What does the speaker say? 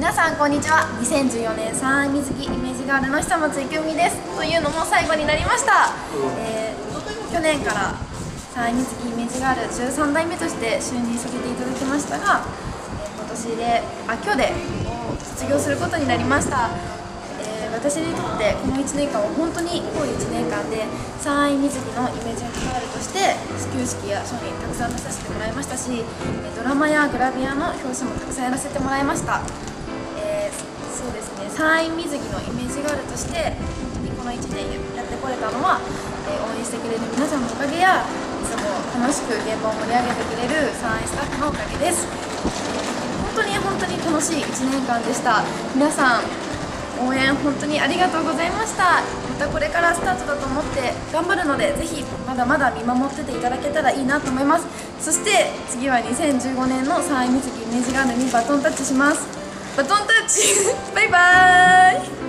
皆さんこんにちは。2014年三愛水着イメージガールの久松郁美です。というのも最後になりました、えー去年から三愛水着イメージガール13代目として就任させていただきましたが、今年であ今日で卒業することになりました、えー私にとってこの1年間は本当に濃い1年間で三愛水着のイメージガールとして始球式や書にたくさん出させてもらいましたしドラマやグラビアの表紙もたくさんやらせてもらいました、そうですね三愛水着のイメージガールとしてこの1年やってこれたのは、え応援してくれる皆さんのおかげやいつも楽しく現場を盛り上げてくれる三愛スタッフのおかげです。本当に本当に楽しい1年間でした。皆さん応援本当にありがとうございました。またこれからスタートだと思って頑張るのでぜひまだまだ見守ってていただけたらいいなと思います。そして次は2015年の三愛水着イメージガールにバトンタッチします。バトンタッチバイバーイ